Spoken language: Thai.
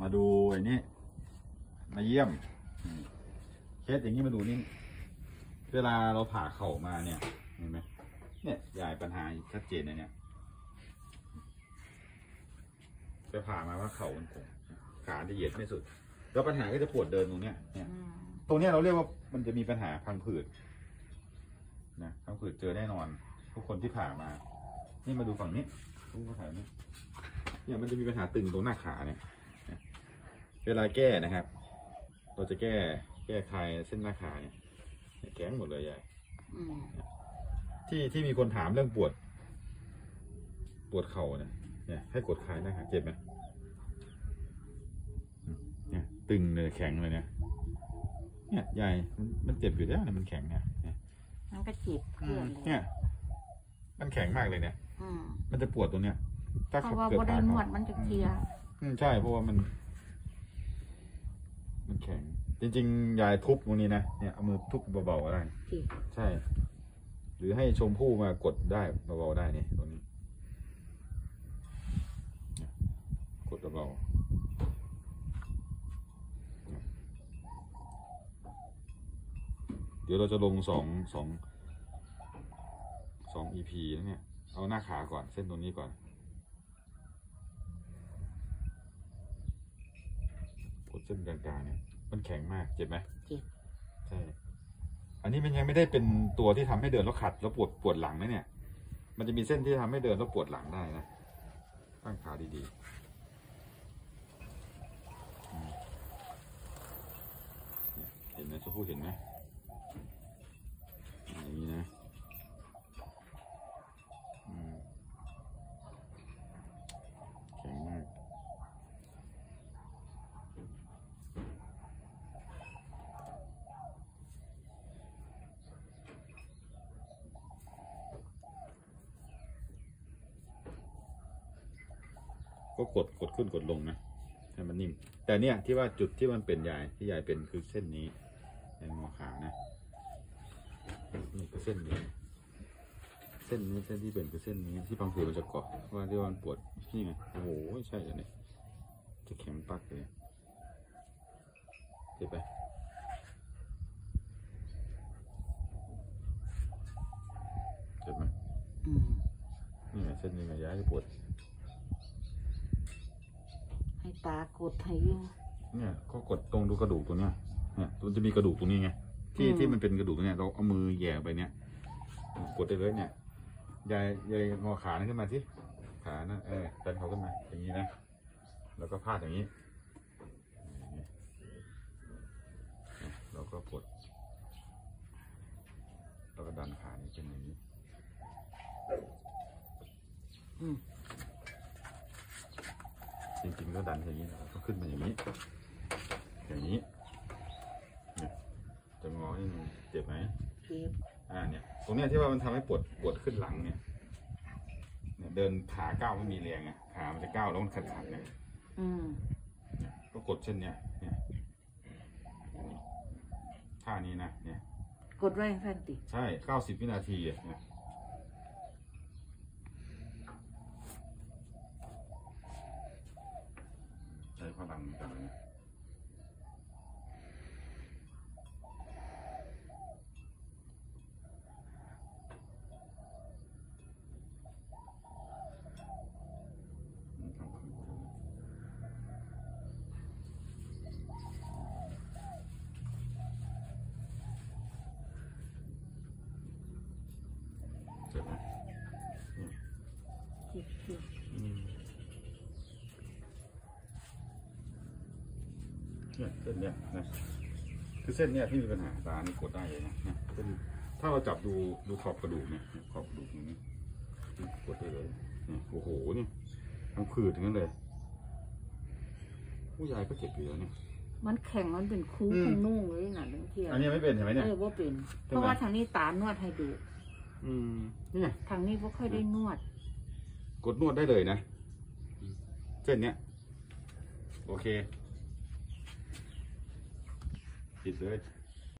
มาดูไอ้นี่มาเยี่ยมอืมเคสอย่างนี้มาดูนี่เวลาเราผ่าเข่ามาเนี่ยเห็นไหมเนี่ยยายปัญหาชัดเจนเลยเนี่ยไปผ่ามาว่าเข่ามันโก่งขาจะเหยียดไม่สุด แล้วปัญหาก็จะปวดเดินตรงเนี้ยเนี่ยอืมตรงเนี้ยเราเรียกว่ามันจะมีปัญหาพังผืดนะพังผืดเจอแน่นอน ทุกคนที่ผ่ามา นี่มาดูฝั่งนี้ดูมาถ่ายนี้เนี่ยมันจะมีปัญหาตึงตรงหน้าขาเนี่ยนะ เวลาแก้นะครับ เราจะแก้แก้คลายเส้นหน้าขาเนี่ยเนี่ยแก้หมดเลยยายอืมที่ที่มีคนถามเรื่องปวด ปวดเข่าเนี่ยเนี่ยให้กดคลายหน้าขาเจ็บไหมอืมเนี่ยตึงเลยแข็งเลยเนี่ยเนี่ยยายมันมันเจ็บอยู่แล้วเนี่ยมันแข็งเนี่ยเนี่ยมันก็จีบเพื่อนเลยเนี่ย มันแข็งมากเลยเนี่ยอืมมันจะปวดตรงเนี้ยถ้าเพขับราะว่าเกิดบ่ได้ผ่านนเขาวดมันจะเคลียร์อืมใช่เพราะว่ามันมันแข็ง จริง ๆ ยายทุบตรงนี้นะ เนี่ยเอามือทุบเบาๆก็ได้จีบใช่ หรือให้ชมพู่มากดได้เบาๆได้นี่ตรงนี้เนี่ยกดเบาๆเนี่ยเดี๋ยวเราจะลงสองสองสอง EP แล้วเนี่ย เอาหน้าขาก่อนเส้นตรงนี้ก่อน กดเส้นกลางๆเนี่ย มันแข็งมากเจ็บไหมจีบใช่ อันนี้มันยังไม่ได้เป็นตัวที่ทำให้เดินแล้วขัดแล้วปวดปวดหลังนะเนี่ย มันจะมีเส้นที่ทำให้เดินแล้วปวดหลังได้นะตั้งขาดีๆอืมเนี่ยเห็นไหมชมพู่เห็นไหมอย่างนี้นะอืมแข็งมาก ก็กดกดขึ้นกดลงนะให้มันนิ่ม แต่เนี่ยที่ว่าจุดที่มันเป็นยายที่ยายเป็นคือเส้นนี้ในงอขานะนี่คือเส้นนี้ เส้นนี้เส้นที่เป็นคือเส้นนี้ที่พังผืดมันจะเกาะว่าที่ว่ามันปวดนี่ไงโอ้โหใช่เลยเนี่ยจะแข็งปักเลยเจ็บไปเจ็บไหมอืมนี่ไงเส้นนี้ไงยายที่ปวดให้ ตากดให้อยู่เนี่ยก็กดตรงดูกระดูกตัวเนี้ยเนี่ยมันจะมีกระดูกตรงนี้ไงที่อืมที่มันเป็นกระดูกเนี่ยเราเอามือแหย่ไปเนี่ยกดได้เลยเนี่ยยายยายงอขาขึ้นมาสิขานะเออดันเขาขึ้นมาอย่างนี้นะแล้วก็พาดอย่างนี้อย่างนี้เนี่ยเราก็กดแล้วก็ดันขานี้เป็นอย่างนี้อืมจ ริงๆก็ดันอย่างนี้แล้วก็ขึ้นมาอย่างนี้ อย่างนี้เนี่ยจะงอให้มันเจ็บไหมจีบอ่าเนี่ยตรงเนี้ยที่ว่ามันทำให้ปวดปวดขึ้นหลังเนี่ยเนี่ยเดินขาก้าวไม่มีแรงอะขามันจะก้าวแล้วมันขัดขัดๆเนี่ยอืมเนี่ยก็กดเช่นเนี้ยเนี่ยท่านี้นะเนี่ยกดไว้สั้นติใช่เก้าสิบวินาทีอะเนี่ย ใช้พลังกันนะเจ็บไหม จีบจีบ อืม เนี่ยเส้นเนี้ยนะคือเส้นเนี้ยที่มีปัญหาตานี่กดได้เลยนะเนี่ยเส้นถ้าเราจับดูดูขอบกระดูกเนี่ยขอบกระดูกตรงนี้กดได้เลยเนี่ยโอ้โหเนี่ยทั้งผืดทั้งนั้นเลย ผู้ใหญ่ก็เจ็บอยู่แล้วเนี่ยมันแข็งมันเป็นคู่อืมของนุ่งเลยน่ะทั้งเที่ยวอันนี้ไม่เป็นเห็นไหมเนี่ยเออว่าเป็นใช่ไหมเพราะว่าทางนี้ตานวดให้ดู อืมเนี่ยทางนี้บ่ค่อยได้นวด กดนวดได้เลยนะ เส้นเนี้ย โอเค ปิดเลย